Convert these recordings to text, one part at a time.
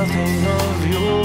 nothing of you.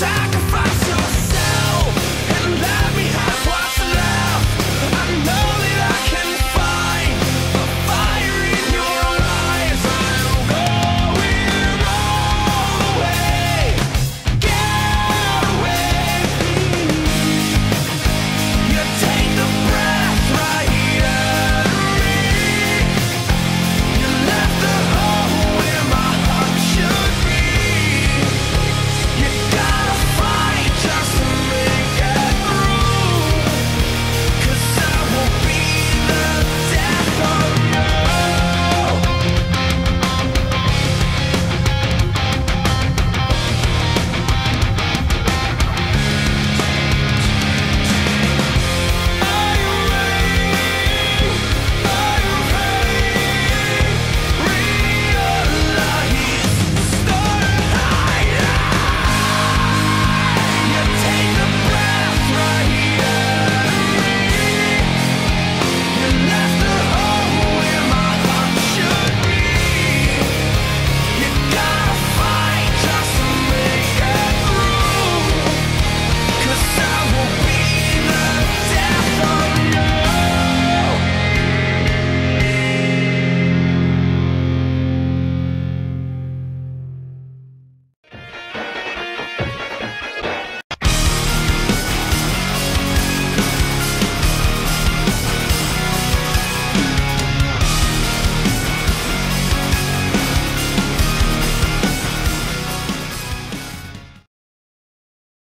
sacrifice.